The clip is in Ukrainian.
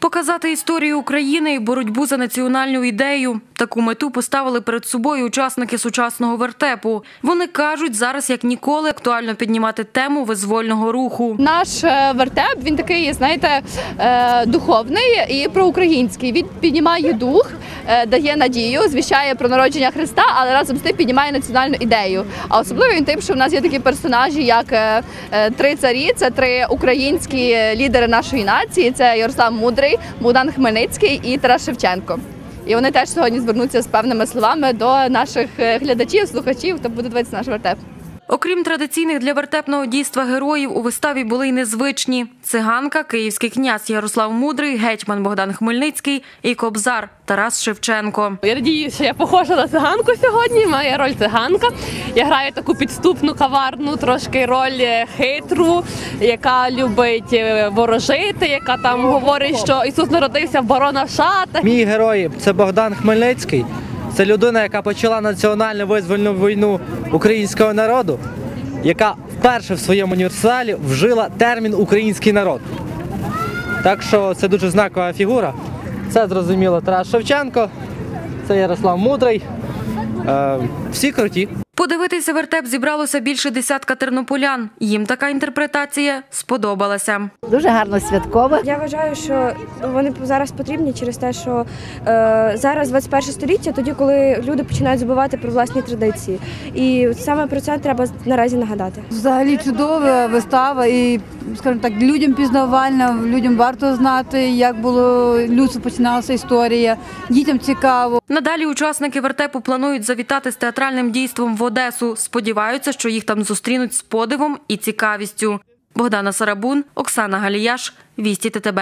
Показати історію України і боротьбу за національну ідею. Таку мету поставили перед собою учасники сучасного вертепу. Вони кажуть, зараз як ніколи актуально піднімати тему визвольного руху. Наш е, вертеп він такий, знаєте, е, духовний і проукраїнський. Він піднімає дух, е, дає надію, звіщає про народження Христа, але разом з тим піднімає національну ідею. А особливо він тим, що в нас є такі персонажі, як три царі, це три українські лідери нашої нації. Це Ярослав Мудрий, Богдан Хмельницький і Тарас Шевченко. І вони теж сьогодні звернуться з певними словами до наших е, глядачів, слухачів, хто буде дивитися наш вертеп. Окрім традиційних для вертепного дійства героїв, у виставі були й незвичні: циганка, київський князь Ярослав Мудрий, гетьман Богдан Хмельницький і кобзар Тарас Шевченко. Я радію, що я похожа на циганку сьогодні. Моя роль циганка. Я граю таку підступну, каварну, трошки роль е, хитру, яка любить е, ворожити, яка там говорить, що Ісус народився в барона в шатах. Мій герой це Богдан Хмельницький. Це людина, яка почала національну визвольну війну українського народу, яка вперше в своєму універсалі вжила термін український народ. Так що це дуже знакова фігура. Це зрозуміло Тарас Шевченко, це Ярослав Мудрий. Е, всі круті. Подивитися вертеп зібралося більше десятка тернополян. Їм така інтерпретація сподобалася. Дуже гарно святково. Я вважаю, що вони зараз потрібні через те, що е, зараз 21 століття, тоді, коли люди починають забувати про власні традиції. І саме про це треба наразі нагадати. Взагалі чудова вистава і, скажімо так, людям пізнавальна, людям варто знати, як було людство починалася історія. Дітям цікаво. Надалі учасники вертепу планують завітати з театральним дійством в Одесу. Сподіваються, що їх там зустрінуть з подивом і цікавістю. Богдана Сарабун, Оксана Галіяш, Вісті ТТБ.